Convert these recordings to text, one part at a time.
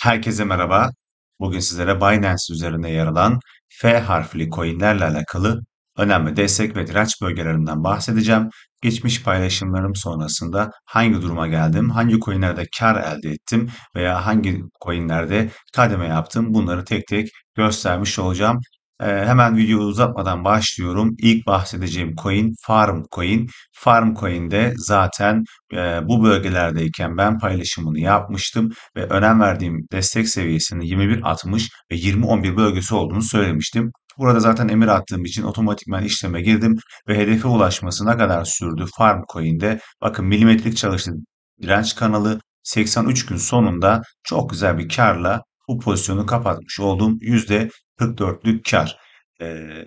Herkese merhaba. Bugün sizlere Binance üzerinde yer alan F harfli coinlerle alakalı önemli destek ve direnç bölgelerinden bahsedeceğim. Geçmiş paylaşımlarım sonrasında hangi duruma geldim, hangi coinlerde kar elde ettim veya hangi coinlerde kademe yaptım bunları tek tek göstermiş olacağım. Ee, hemen videoyu uzatmadan başlıyorum. İlk bahsedeceğim coin Farm Coin. Farm Coin'de zaten e, bu bölgelerdeyken ben paylaşımını yapmıştım ve önem verdiğim destek seviyesinin 21.60 ve 20.11 bölgesi olduğunu söylemiştim. Burada zaten emir attığım için otomatikman işleme girdim ve hedefe ulaşmasına kadar sürdü Farm Coin'de. Bakın milimetrik çalıştı direnç kanalı 83 gün sonunda çok güzel bir karla bu pozisyonu kapatmış oldum. %44'lük kar. Ee,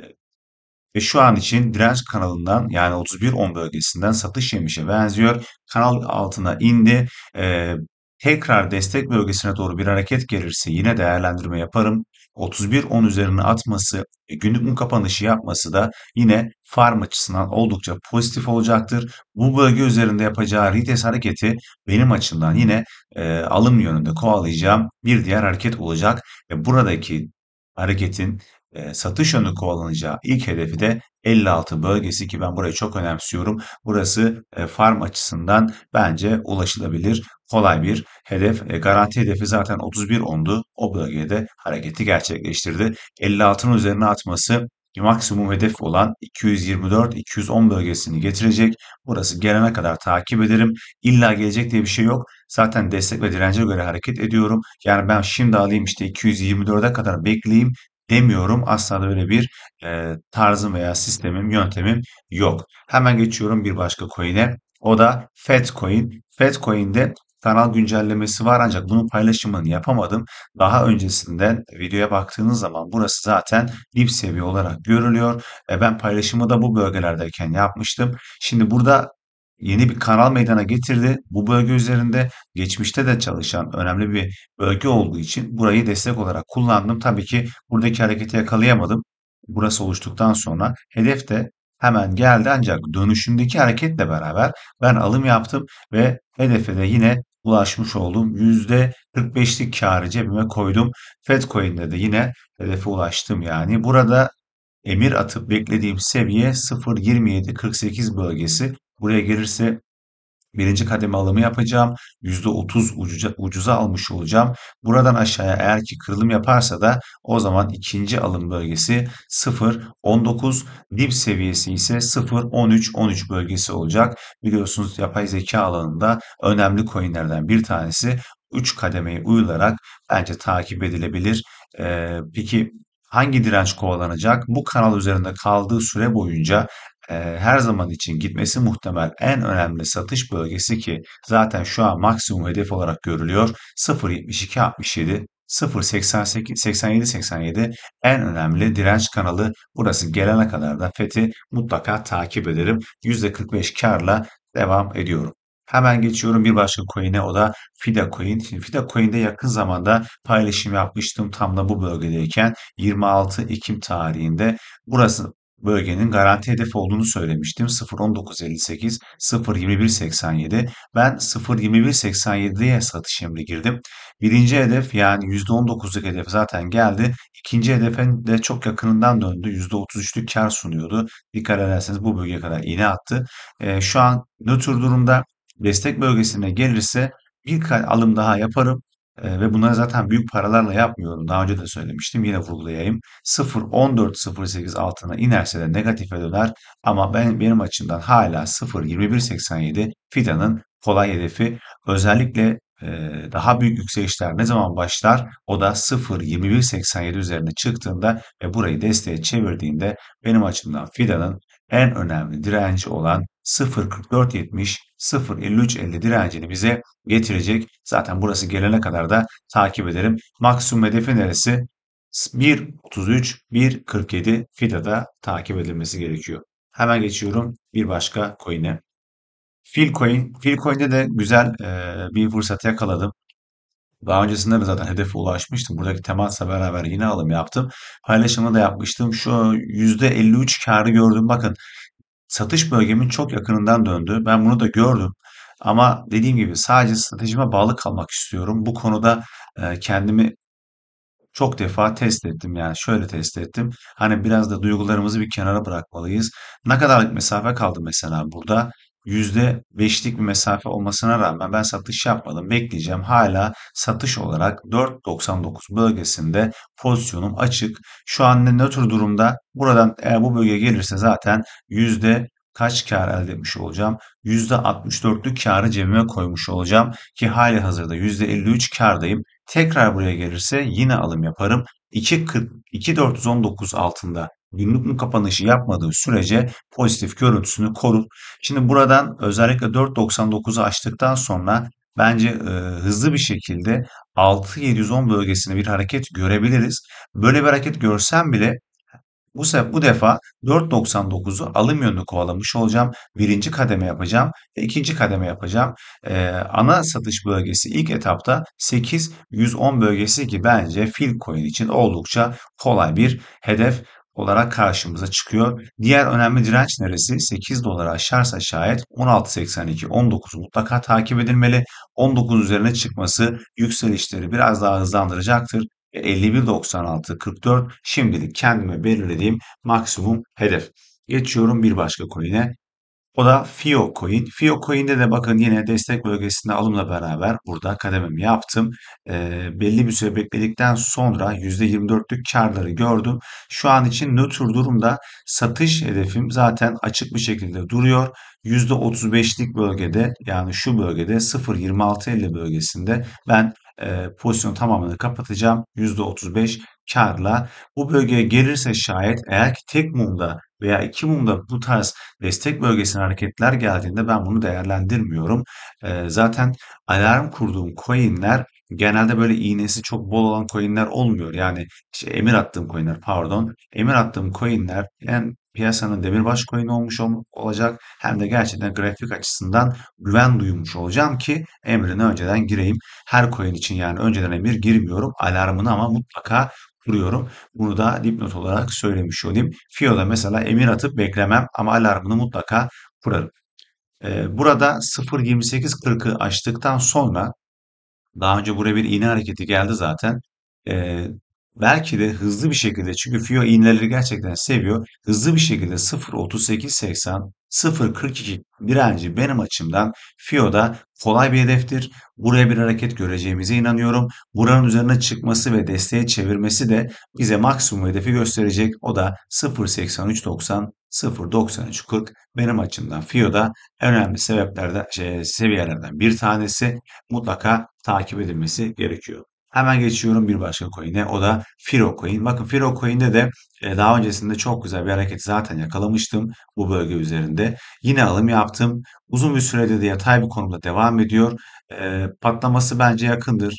ve şu an için direnç kanalından yani 31.10 bölgesinden satış yemişe benziyor. Kanal altına indi. Ee, tekrar destek bölgesine doğru bir hareket gelirse yine değerlendirme yaparım. 31.10 üzerine atması, e, günlük mum kapanışı yapması da yine farm açısından oldukça pozitif olacaktır. Bu bölge üzerinde yapacağı retest hareketi benim açımdan yine e, alım yönünde kovalayacağım bir diğer hareket olacak. Ve buradaki hareketin e, satış yönü kovalanacağı ilk hedefi de 56 bölgesi ki ben burayı çok önemsiyorum. Burası e, farm açısından bence ulaşılabilir kolay bir hedef. E, garanti hedefi zaten 31.10'du. O bölgede hareketi gerçekleştirdi. 56'nın üzerine atması maksimum hedef olan 224-210 bölgesini getirecek. Burası gelene kadar takip ederim. İlla gelecek diye bir şey yok. Zaten destek ve dirence göre hareket ediyorum. Yani ben şimdi alayım işte 224'e kadar bekleyeyim demiyorum. Asla da öyle bir e, tarzım veya sistemim, yöntemim yok. Hemen geçiyorum bir başka coin'e. O da Fedcoin. Fedcoin'de kanal güncellemesi var ancak bunun paylaşımını yapamadım. Daha öncesinden videoya baktığınız zaman burası zaten dip seviye olarak görülüyor. E ben paylaşımı da bu bölgelerdeyken yapmıştım. Şimdi burada yeni bir kanal meydana getirdi. Bu bölge üzerinde geçmişte de çalışan önemli bir bölge olduğu için burayı destek olarak kullandım. Tabii ki buradaki hareketi yakalayamadım. Burası oluştuktan sonra hedef de hemen geldi ancak dönüşündeki hareketle beraber ben alım yaptım ve hedefe de yine ulaşmış oldum. %45'lik karı cebime koydum. Fedcoin'de de yine hedefe ulaştım yani. Burada emir atıp beklediğim seviye 0.2748 bölgesi. Buraya gelirse birinci kademe alımı yapacağım. %30 ucuza, ucuza almış olacağım. Buradan aşağıya eğer ki kırılım yaparsa da o zaman ikinci alım bölgesi 0.19 dip seviyesi ise 0.13-13 bölgesi olacak. Biliyorsunuz yapay zeka alanında önemli coinlerden bir tanesi. 3 kademeyi uyularak bence takip edilebilir. Ee, peki hangi direnç kovalanacak? Bu kanal üzerinde kaldığı süre boyunca her zaman için gitmesi muhtemel en önemli satış bölgesi ki zaten şu an maksimum hedef olarak görülüyor 0.72-67 0.87-87 en önemli direnç kanalı. Burası gelene kadar da FET'i mutlaka takip ederim. %45 karla devam ediyorum. Hemen geçiyorum bir başka coin'e o da FIDA coin. Şimdi FIDA coin'de yakın zamanda paylaşım yapmıştım tam da bu bölgedeyken 26 Ekim tarihinde. Burası bölgenin garanti hedef olduğunu söylemiştim. 0.1958, 0.2187. Ben 0.2187'ye satış emri girdim. Birinci hedef yani %19'luk hedef zaten geldi. İkinci hedefin de çok yakınından döndü. %33'lük kar sunuyordu. Dikkat ederseniz bu bölgeye kadar iğne attı. E, şu an nötr durumda destek bölgesine gelirse bir alım daha yaparım. E, ve bunları zaten büyük paralarla yapmıyorum. Daha önce de söylemiştim. Yine vurgulayayım. 0.1408 altına inerse de negatife döner. Ama ben benim açımdan hala 0.2187 Fida'nın kolay hedefi. Özellikle e, daha büyük yükselişler ne zaman başlar? O da 0.2187 üzerine çıktığında ve burayı desteğe çevirdiğinde benim açımdan Fida'nın en önemli direnci olan 0.4470 0.5350 direncini bize getirecek. Zaten burası gelene kadar da takip ederim. Maksimum hedefi neresi? 1.33, 1.47 FIDA'da takip edilmesi gerekiyor. Hemen geçiyorum bir başka coin'e. Filcoin. Filcoin'de de güzel e, bir fırsat yakaladım. Daha öncesinde de zaten hedefe ulaşmıştım. Buradaki temasla beraber yine alım yaptım. Paylaşımı da yapmıştım. Şu %53 karı gördüm. Bakın satış bölgemin çok yakınından döndü. Ben bunu da gördüm. Ama dediğim gibi sadece stratejime bağlı kalmak istiyorum. Bu konuda e, kendimi çok defa test ettim yani şöyle test ettim. Hani biraz da duygularımızı bir kenara bırakmalıyız. Ne kadarlık mesafe kaldı mesela burada? Yüzde beşlik bir mesafe olmasına rağmen ben satış yapmadım. Bekleyeceğim. Hala satış olarak 4.99 bölgesinde pozisyonum açık. Şu an ne nötr durumda. Buradan eğer bu bölge gelirse zaten yüzde kaç kar elde etmiş olacağım? %64'lük karı cebime koymuş olacağım ki hali hazırda %53 kardayım. Tekrar buraya gelirse yine alım yaparım. 2.40 2.419 altında günlük kapanışı yapmadığı sürece pozitif görüntüsünü korur. Şimdi buradan özellikle 4.99'u açtıktan sonra bence e, hızlı bir şekilde 6.710 bölgesinde bir hareket görebiliriz. Böyle bir hareket görsem bile bu sefer bu defa 4.99'u alım yönlü kovalamış olacağım. Birinci kademe yapacağım ve ikinci kademe yapacağım. Ee, ana satış bölgesi ilk etapta 8.110 bölgesi ki bence fil coin için oldukça kolay bir hedef olarak karşımıza çıkıyor. Diğer önemli direnç neresi? 8 doları aşarsa şayet 16.82, 19 mutlaka takip edilmeli. 19 üzerine çıkması yükselişleri biraz daha hızlandıracaktır. 51.96, 44 şimdilik kendime belirlediğim maksimum hedef. Geçiyorum bir başka coin'e. O da FIO Coin. FIO Coin'de de bakın yine destek bölgesinde alımla beraber burada kadememi yaptım. E, belli bir süre bekledikten sonra %24'lük karları gördüm. Şu an için nötr durumda satış hedefim zaten açık bir şekilde duruyor. %35'lik bölgede yani şu bölgede 0.2650 bölgesinde ben e, pozisyonu tamamını kapatacağım. %35 karla. Bu bölgeye gelirse şayet eğer ki tek mumda veya iki mumda bu tarz destek bölgesine hareketler geldiğinde ben bunu değerlendirmiyorum. E, zaten alarm kurduğum coinler genelde böyle iğnesi çok bol olan coinler olmuyor. Yani işte emir attığım coinler pardon. Emir attığım coinler hem piyasanın demirbaş coin olmuş ol- olacak hem de gerçekten grafik açısından güven duymuş olacağım ki emrine önceden gireyim. Her coin için yani önceden emir girmiyorum. Alarmını ama mutlaka kuruyorum. Bunu da dipnot olarak söylemiş olayım. FIO'da mesela emir atıp beklemem ama alarmını mutlaka kurarım. Ee, burada 0.28.40'ı açtıktan sonra daha önce buraya bir iğne hareketi geldi zaten. Ee, belki de hızlı bir şekilde çünkü FIO iğneleri gerçekten seviyor. Hızlı bir şekilde 0.3880 0.42 direnci benim açımdan FIO'da kolay bir hedeftir. Buraya bir hareket göreceğimize inanıyorum. Buranın üzerine çıkması ve desteğe çevirmesi de bize maksimum hedefi gösterecek. O da 0.8390 0.9340 benim açımdan FIO'da önemli sebeplerden, şey, seviyelerden bir tanesi mutlaka takip edilmesi gerekiyor. Hemen geçiyorum bir başka coin'e. O da Firo Coin. Bakın Firo Coin'de de e, daha öncesinde çok güzel bir hareket zaten yakalamıştım bu bölge üzerinde. Yine alım yaptım. Uzun bir sürede de yatay bir konumda devam ediyor. E, patlaması bence yakındır.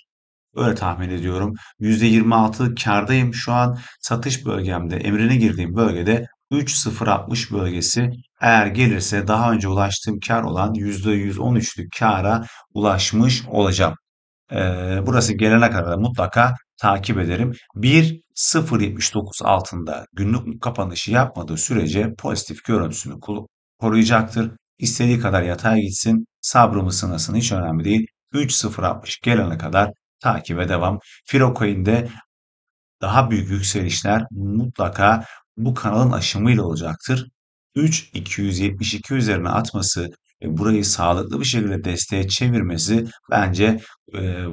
Öyle tahmin ediyorum. %26 kârdayım şu an. Satış bölgemde, emrine girdiğim bölgede 3.060 bölgesi eğer gelirse daha önce ulaştığım kar olan %113'lük kâra ulaşmış olacağım. Burası gelene kadar da mutlaka takip ederim. 1.079 altında günlük kapanışı yapmadığı sürece pozitif görüntüsünü koruyacaktır. İstediği kadar yatay gitsin. Sabrımı sınasın hiç önemli değil. 3.060 gelene kadar takibe devam. Firocoin'de daha büyük yükselişler mutlaka bu kanalın aşımıyla olacaktır. 3.272 üzerine atması burayı sağlıklı bir şekilde desteğe çevirmesi bence e,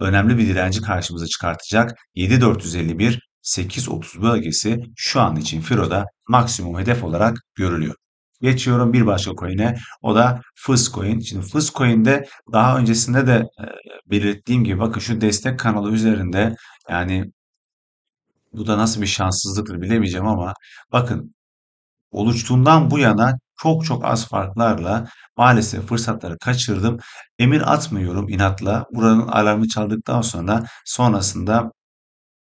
önemli bir direnci karşımıza çıkartacak. 7.451 8.30 bölgesi şu an için Firo'da maksimum hedef olarak görülüyor. Geçiyorum bir başka coin'e. O da Fuzcoin. Şimdi Fuzcoin'de daha öncesinde de e, belirttiğim gibi bakın şu destek kanalı üzerinde yani bu da nasıl bir şanssızlıktır bilemeyeceğim ama bakın oluştuğundan bu yana çok çok az farklarla maalesef fırsatları kaçırdım. Emir atmıyorum inatla. Buranın alarmı çaldıktan sonra sonrasında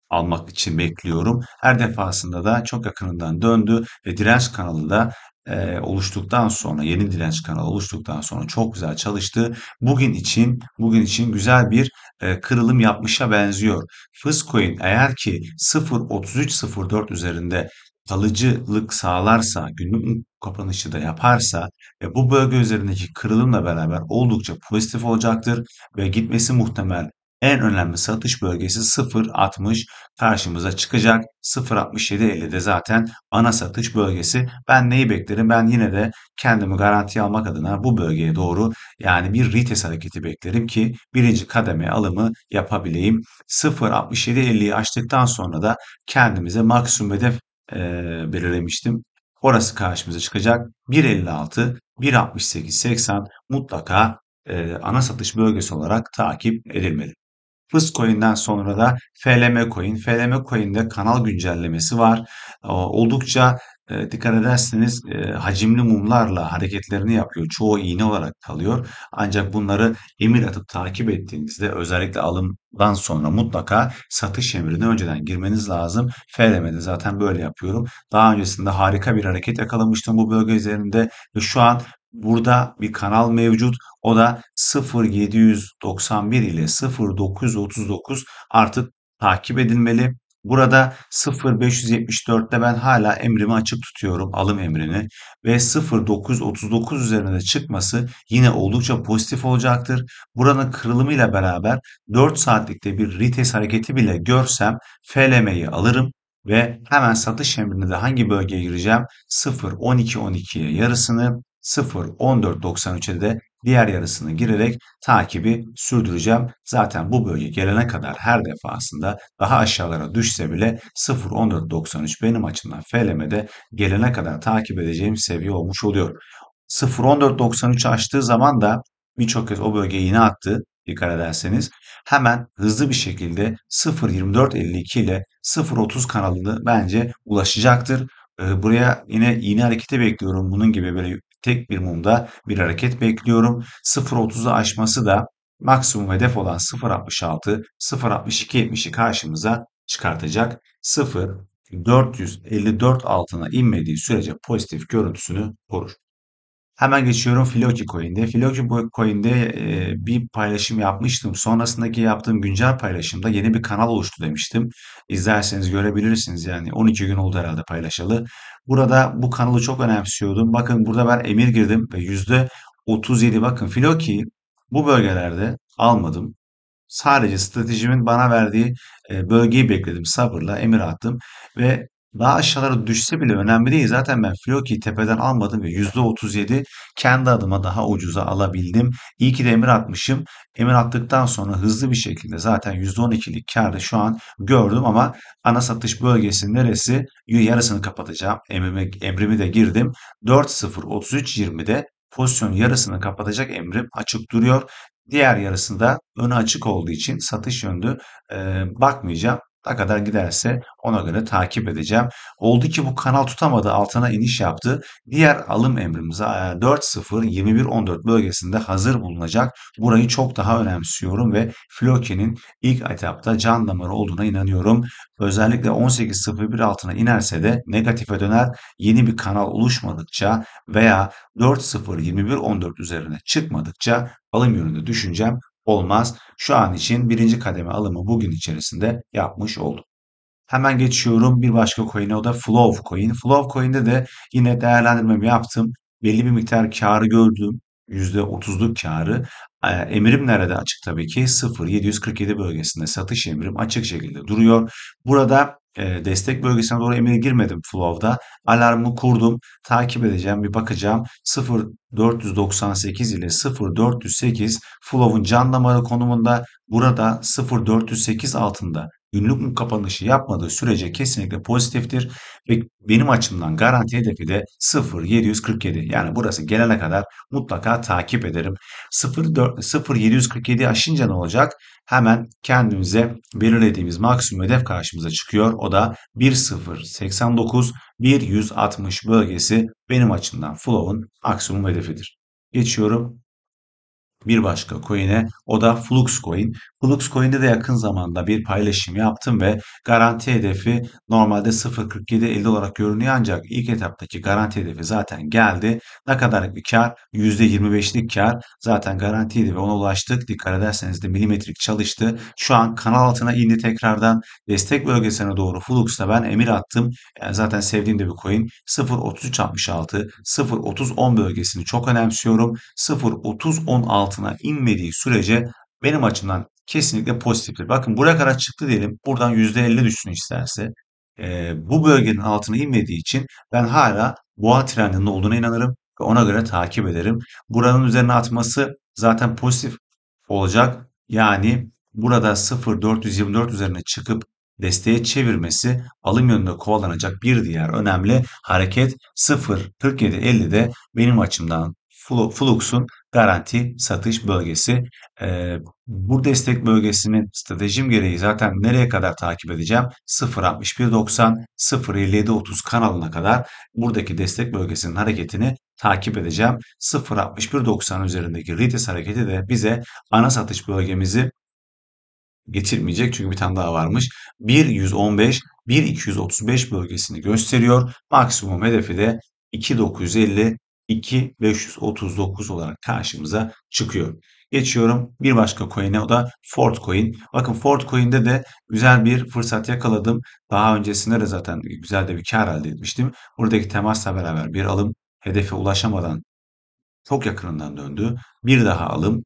almak için bekliyorum. Her defasında da çok yakınından döndü ve direnç kanalı da e, oluştuktan sonra yeni direnç kanalı oluştuktan sonra çok güzel çalıştı. Bugün için bugün için güzel bir e, kırılım yapmışa benziyor. Fızcoin eğer ki 0.3304 üzerinde kalıcılık sağlarsa, günlük kapanışı da yaparsa ve bu bölge üzerindeki kırılımla beraber oldukça pozitif olacaktır ve gitmesi muhtemel en önemli satış bölgesi 0.60 karşımıza çıkacak. 0.67.50 zaten ana satış bölgesi. Ben neyi beklerim? Ben yine de kendimi garantiye almak adına bu bölgeye doğru yani bir retest hareketi beklerim ki birinci kademe alımı yapabileyim. 0.67.50'yi açtıktan sonra da kendimize maksimum hedef e, belirlemiştim. Orası karşımıza çıkacak. 1.56, 1.68, 80 mutlaka e, ana satış bölgesi olarak takip edilmeli. Fızcoin'den sonra da FLM Coin. FLM Coin'de kanal güncellemesi var. Oldukça e, dikkat ederseniz e, hacimli mumlarla hareketlerini yapıyor. Çoğu iğne olarak kalıyor. Ancak bunları emir atıp takip ettiğinizde özellikle alımdan sonra mutlaka satış emrine önceden girmeniz lazım. FLM'de zaten böyle yapıyorum. Daha öncesinde harika bir hareket yakalamıştım bu bölge üzerinde ve şu an Burada bir kanal mevcut. O da 0791 ile 0939 artık takip edilmeli. Burada 0574'te ben hala emrimi açık tutuyorum alım emrini ve 0939 üzerine de çıkması yine oldukça pozitif olacaktır. Buranın kırılımıyla beraber 4 saatlikte bir retest hareketi bile görsem FLM'yi alırım ve hemen satış emrinde de hangi bölgeye gireceğim? 0.12.12'ye yarısını 0.14.93'e de diğer yarısını girerek takibi sürdüreceğim. Zaten bu bölge gelene kadar her defasında daha aşağılara düşse bile 0.14.93 benim açımdan FLM'de gelene kadar takip edeceğim seviye olmuş oluyor. 0.14.93 açtığı zaman da birçok kez o bölgeye yine attı dikkat ederseniz hemen hızlı bir şekilde 0.24.52 ile 0.30 kanalını bence ulaşacaktır. Buraya yine iğne hareketi bekliyorum. Bunun gibi böyle tek bir mumda bir hareket bekliyorum. 0.30'u aşması da maksimum hedef olan 0.66, 0.62.70'i karşımıza çıkartacak. 0 454 altına inmediği sürece pozitif görüntüsünü korur. Hemen geçiyorum Floki Coin'de. Floki Coin'de e, bir paylaşım yapmıştım. Sonrasındaki yaptığım güncel paylaşımda yeni bir kanal oluştu demiştim. İzlerseniz görebilirsiniz yani 12 gün oldu herhalde paylaşalı. Burada bu kanalı çok önemsiyordum. Bakın burada ben emir girdim ve %37 bakın Floki bu bölgelerde almadım. Sadece stratejimin bana verdiği e, bölgeyi bekledim sabırla emir attım ve daha aşağılara düşse bile önemli değil. Zaten ben Floki'yi tepeden almadım ve %37 kendi adıma daha ucuza alabildim. İyi ki de emir atmışım. Emir attıktan sonra hızlı bir şekilde zaten %12'lik karı şu an gördüm ama ana satış bölgesi neresi? Yarısını kapatacağım. Emrimi, emrimi de girdim. 4.0-33.20'de pozisyon yarısını kapatacak emrim açık duruyor. Diğer yarısında önü açık olduğu için satış yönlü e, bakmayacağım. Ne kadar giderse ona göre takip edeceğim. Oldu ki bu kanal tutamadı altına iniş yaptı. Diğer alım emrimiz 4.0-21.14 bölgesinde hazır bulunacak. Burayı çok daha önemsiyorum ve Floki'nin ilk etapta can damarı olduğuna inanıyorum. Özellikle 18.01 altına inerse de negatife döner. Yeni bir kanal oluşmadıkça veya 4.0-21.14 üzerine çıkmadıkça alım yönünde düşüncem olmaz. Şu an için birinci kademe alımı bugün içerisinde yapmış oldum. Hemen geçiyorum bir başka coin'e o da Flow coin. Flow coin'de de yine değerlendirmemi yaptım. Belli bir miktar karı gördüm. %30'luk karı. Emirim nerede açık tabii ki 0.747 bölgesinde satış emrim açık şekilde duruyor. Burada e, destek bölgesine doğru emir girmedim Flow'da. Alarmı kurdum. Takip edeceğim. Bir bakacağım. 0498 ile 0408 Flow'un can damarı konumunda burada 0408 altında günlük kapanışı yapmadığı sürece kesinlikle pozitiftir ve benim açımdan garanti hedefi de 0.747 yani burası gelene kadar mutlaka takip ederim. 0.747 aşınca ne olacak? Hemen kendimize belirlediğimiz maksimum hedef karşımıza çıkıyor. O da 1.089 1.160 bölgesi benim açımdan Flow'un maksimum hedefidir. Geçiyorum bir başka coin'e o da Flux Coin. Flux Coin'de de yakın zamanda bir paylaşım yaptım ve garanti hedefi normalde 0.47.50 olarak görünüyor ancak ilk etaptaki garanti hedefi zaten geldi. Ne kadar bir kar? %25'lik kar. Zaten garantiydi ve ona ulaştık. Dikkat ederseniz de milimetrik çalıştı. Şu an kanal altına indi tekrardan. Destek bölgesine doğru Flux'ta ben emir attım. Yani zaten sevdiğim de bir coin. 0.3366, 0.30.10 bölgesini çok önemsiyorum. 0.30.16 altına inmediği sürece benim açımdan kesinlikle pozitiftir. Bakın buraya kadar çıktı diyelim. Buradan %50 düşsün isterse. Ee, bu bölgenin altına inmediği için ben hala boğa trendinin olduğuna inanırım ve ona göre takip ederim. Buranın üzerine atması zaten pozitif olacak. Yani burada 0.424 üzerine çıkıp desteğe çevirmesi alım yönünde kovalanacak bir diğer önemli hareket 0.47.50'de benim açımdan Flux'un garanti satış bölgesi. Ee, bu destek bölgesinin stratejim gereği zaten nereye kadar takip edeceğim? 0.61.90, 0.57.30 kanalına kadar buradaki destek bölgesinin hareketini takip edeceğim. 0.61.90 üzerindeki retest hareketi de bize ana satış bölgemizi getirmeyecek çünkü bir tane daha varmış. 1.115, 1.235 bölgesini gösteriyor. Maksimum hedefi de 2.950, 2.539 olarak karşımıza çıkıyor. Geçiyorum bir başka coin'e o da Ford Coin. Bakın Ford Coin'de de güzel bir fırsat yakaladım. Daha öncesinde de zaten güzel de bir kar elde etmiştim. Buradaki temasla beraber bir alım hedefe ulaşamadan çok yakınından döndü. Bir daha alım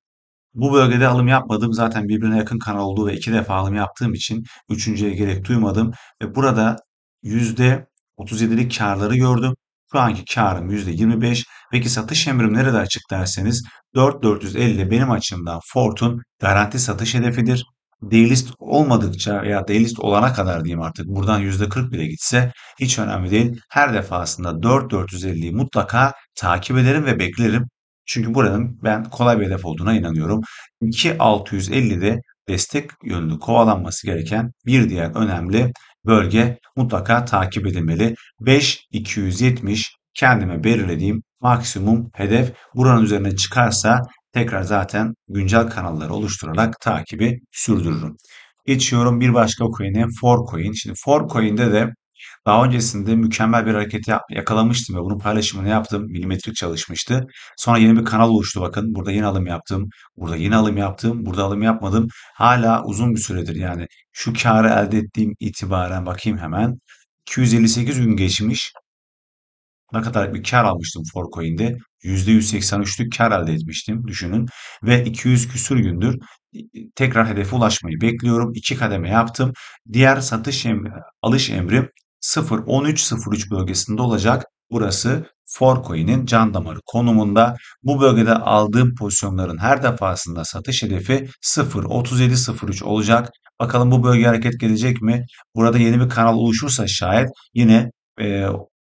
bu bölgede alım yapmadım. Zaten birbirine yakın kanal olduğu ve iki defa alım yaptığım için üçüncüye gerek duymadım. Ve burada %37'lik karları gördüm. Şu anki karım %25. Peki satış emrim nerede açık derseniz 4450 benim açımdan Ford'un garanti satış hedefidir. Delist olmadıkça veya delist olana kadar diyeyim artık buradan %40 bile gitse hiç önemli değil. Her defasında 4450'yi mutlaka takip ederim ve beklerim. Çünkü buranın ben kolay bir hedef olduğuna inanıyorum. 2650'de destek yönlü kovalanması gereken bir diğer önemli bölge mutlaka takip edilmeli. 5270 kendime belirlediğim maksimum hedef. Buranın üzerine çıkarsa tekrar zaten güncel kanalları oluşturarak takibi sürdürürüm. Geçiyorum bir başka coin'e Forcoin. Şimdi Forcoin'de de daha öncesinde mükemmel bir hareketi yakalamıştım ve bunun paylaşımını yaptım. Milimetrik çalışmıştı. Sonra yeni bir kanal oluştu bakın. Burada yine alım yaptım. Burada yine alım yaptım. Burada alım yapmadım. Hala uzun bir süredir yani. Şu karı elde ettiğim itibaren bakayım hemen. 258 gün geçmiş. Ne kadar bir kar almıştım Forcoin'de. %183'lük kar elde etmiştim düşünün. Ve 200 küsür gündür tekrar hedefe ulaşmayı bekliyorum. İki kademe yaptım. Diğer satış emri, alış emrim 0.13.03 bölgesinde olacak. Burası Forcoin'in can damarı konumunda. Bu bölgede aldığım pozisyonların her defasında satış hedefi 0.37.03 olacak. Bakalım bu bölge hareket gelecek mi? Burada yeni bir kanal oluşursa şayet yine e,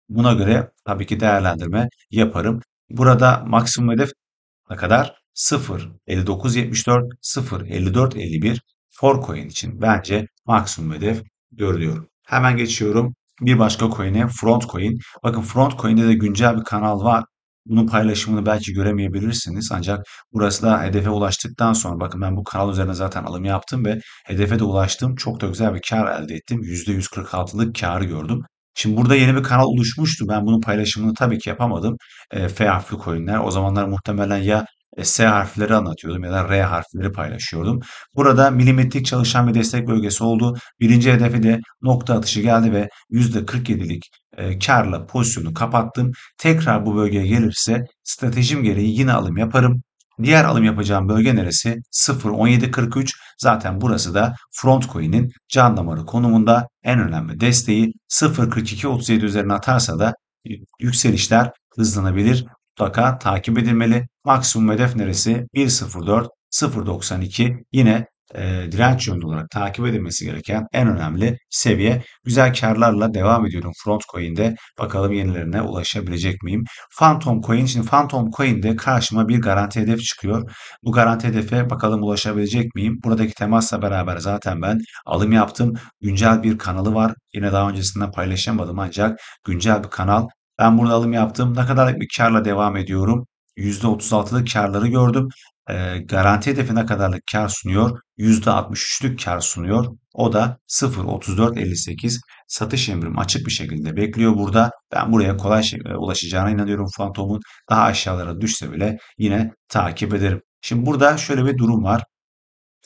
buna göre tabii ki değerlendirme yaparım. Burada maksimum hedef ne kadar? 0.59.74, 0.54.51 Forcoin için bence maksimum hedef görülüyor. Hemen geçiyorum bir başka coin'e Front Coin. Bakın Front Coin'de de güncel bir kanal var. Bunun paylaşımını belki göremeyebilirsiniz ancak burası da hedefe ulaştıktan sonra bakın ben bu kanal üzerine zaten alım yaptım ve hedefe de ulaştım. Çok da güzel bir kar elde ettim. %146'lık karı gördüm. Şimdi burada yeni bir kanal oluşmuştu. Ben bunun paylaşımını tabii ki yapamadım. E, F harfli coinler. O zamanlar muhtemelen ya S harfleri anlatıyordum ya da R harfleri paylaşıyordum. Burada milimetrik çalışan bir destek bölgesi oldu. Birinci hedefi de nokta atışı geldi ve %47'lik e, karla pozisyonu kapattım. Tekrar bu bölgeye gelirse stratejim gereği yine alım yaparım. Diğer alım yapacağım bölge neresi? 0.1743. Zaten burası da front coin'in can damarı konumunda en önemli desteği 0.4237 üzerine atarsa da yükselişler hızlanabilir mutlaka takip edilmeli. Maksimum hedef neresi? 1.04, 0.92 yine e, direnç yönlü olarak takip edilmesi gereken en önemli seviye. Güzel karlarla devam ediyorum Front Coin'de. Bakalım yenilerine ulaşabilecek miyim? Phantom Coin. Şimdi Phantom Coin'de karşıma bir garanti hedef çıkıyor. Bu garanti hedefe bakalım ulaşabilecek miyim? Buradaki temasla beraber zaten ben alım yaptım. Güncel bir kanalı var. Yine daha öncesinden paylaşamadım ancak güncel bir kanal ben burada alım yaptım. Ne kadarlık bir karla devam ediyorum? %36'lık karları gördüm. E, garanti hedefi ne kadarlık kar sunuyor? %63'lük kar sunuyor. O da 0.3458 satış emrim açık bir şekilde bekliyor burada. Ben buraya kolay şekilde ulaşacağına inanıyorum. Fantom'un daha aşağılara düşse bile yine takip ederim. Şimdi burada şöyle bir durum var.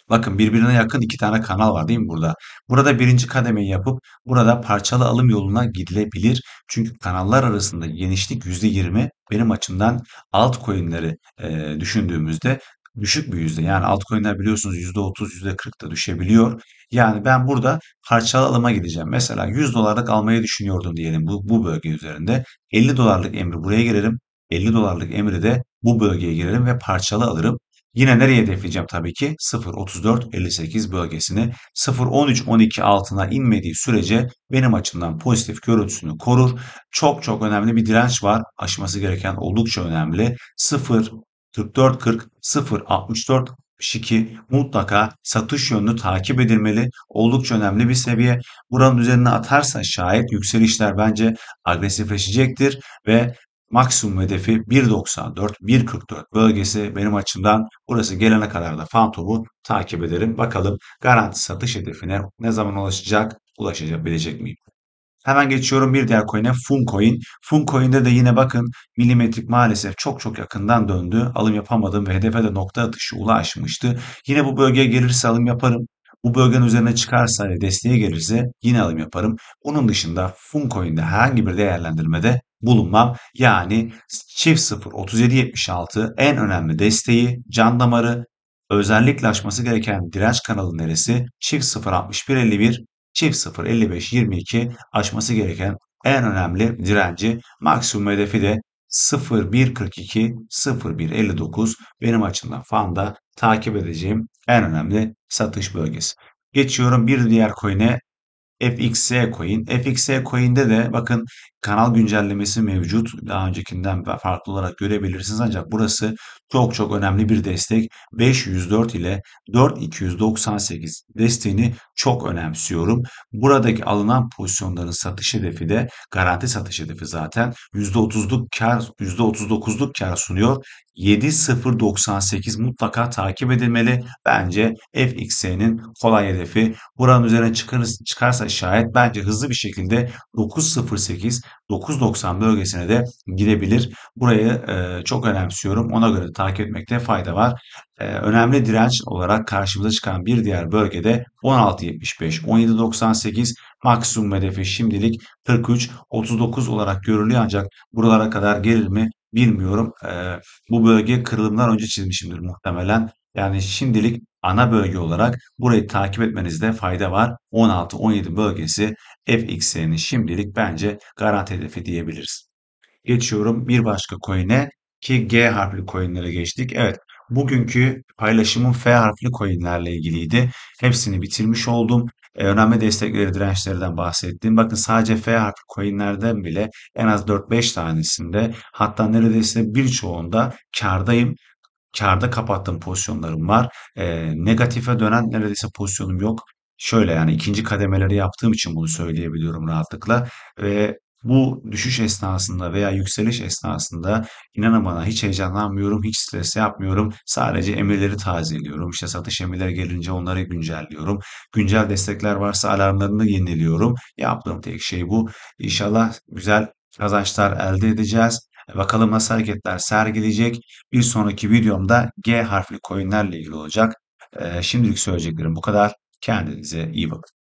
Bakın birbirine yakın iki tane kanal var değil mi burada? Burada birinci kademeyi yapıp burada parçalı alım yoluna gidilebilir. Çünkü kanallar arasında genişlik %20 benim açımdan altcoin'leri e, düşündüğümüzde düşük bir yüzde. Yani altcoin'ler biliyorsunuz %30, %40 da düşebiliyor. Yani ben burada parçalı alıma gideceğim. Mesela 100 dolarlık almayı düşünüyordum diyelim bu, bu bölge üzerinde. 50 dolarlık emri buraya girerim. 50 dolarlık emri de bu bölgeye girerim ve parçalı alırım. Yine nereye hedefleyeceğim tabii ki? 0.34.58 bölgesini 0.13.12 altına inmediği sürece benim açımdan pozitif görüntüsünü korur. Çok çok önemli bir direnç var. Aşması gereken oldukça önemli. 0 44.40 0.64 62 mutlaka satış yönlü takip edilmeli. Oldukça önemli bir seviye. Buranın üzerine atarsa şayet yükselişler bence agresifleşecektir ve maksimum hedefi 1.94, 1.44 bölgesi benim açımdan burası gelene kadar da Fantom'u takip ederim. Bakalım garanti satış hedefine ne zaman ulaşacak, ulaşabilecek miyim? Hemen geçiyorum bir diğer coin'e Funcoin. Funcoin'de de yine bakın milimetrik maalesef çok çok yakından döndü. Alım yapamadım ve hedefe de nokta atışı ulaşmıştı. Yine bu bölgeye gelirse alım yaparım. Bu bölgenin üzerine çıkarsa ve desteğe gelirse yine alım yaparım. Onun dışında Funcoin'de herhangi bir değerlendirmede bulunmam. Yani çift 0 3776 en önemli desteği, can damarı, özellikle aşması gereken direnç kanalı neresi? Çift 0 61 51 çift 0 55 22 aşması gereken en önemli direnci maksimum hedefi de 0142 0159 benim açımdan fanda takip edeceğim en önemli satış bölgesi. Geçiyorum bir diğer coin'e FXC coin. FXC coin'de de bakın kanal güncellemesi mevcut. Daha öncekinden farklı olarak görebilirsiniz ancak burası çok çok önemli bir destek. 504 ile 4298 desteğini çok önemsiyorum. Buradaki alınan pozisyonların satış hedefi de garanti satış hedefi zaten %30'luk kar, %39'luk kar sunuyor. 7098 mutlaka takip edilmeli. Bence FXC'nin kolay hedefi. Buranın üzerine çıkar, çıkarsa şayet bence hızlı bir şekilde 908 9.90 bölgesine de gidebilir. Burayı e, çok önemsiyorum. Ona göre takip etmekte fayda var. E, önemli direnç olarak karşımıza çıkan bir diğer bölgede 16.75, 17.98 maksimum hedefi şimdilik 43.39 olarak görülüyor ancak buralara kadar gelir mi bilmiyorum. E, bu bölge kırılımdan önce çizmişimdir muhtemelen. Yani şimdilik ana bölge olarak burayı takip etmenizde fayda var. 16-17 bölgesi FX'nin şimdilik bence garanti hedefi diyebiliriz. Geçiyorum bir başka coin'e ki G harfli coin'lere geçtik. Evet bugünkü paylaşımım F harfli coin'lerle ilgiliydi. Hepsini bitirmiş oldum. E, önemli destekleri, dirençlerden bahsettim. Bakın sadece F harfli coin'lerden bile en az 4-5 tanesinde hatta neredeyse birçoğunda kardayım kârda kapattığım pozisyonlarım var. E, negatife dönen neredeyse pozisyonum yok. Şöyle yani ikinci kademeleri yaptığım için bunu söyleyebiliyorum rahatlıkla. Ve bu düşüş esnasında veya yükseliş esnasında inanın bana hiç heyecanlanmıyorum, hiç stres yapmıyorum. Sadece emirleri tazeliyorum. İşte satış emirleri gelince onları güncelliyorum. Güncel destekler varsa alarmlarını yeniliyorum. Yaptığım tek şey bu. İnşallah güzel kazançlar elde edeceğiz. Bakalım nasıl hareketler sergileyecek. Bir sonraki videomda G harfli coinlerle ilgili olacak. Ee, şimdilik söyleyeceklerim bu kadar. Kendinize iyi bakın.